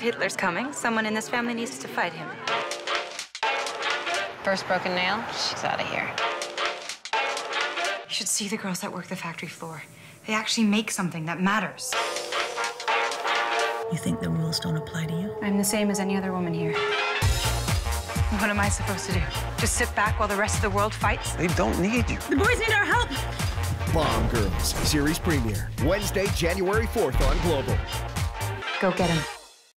Hitler's coming. Someone in this family needs to fight him. First broken nail, she's out of here. You should see the girls that work the factory floor. They actually make something that matters. You think the rules don't apply to you? I'm the same as any other woman here. What am I supposed to do? Just sit back while the rest of the world fights? They don't need you. The boys need our help. Bomb Girls, series premiere, Wednesday, January 4th on Global. Go get him.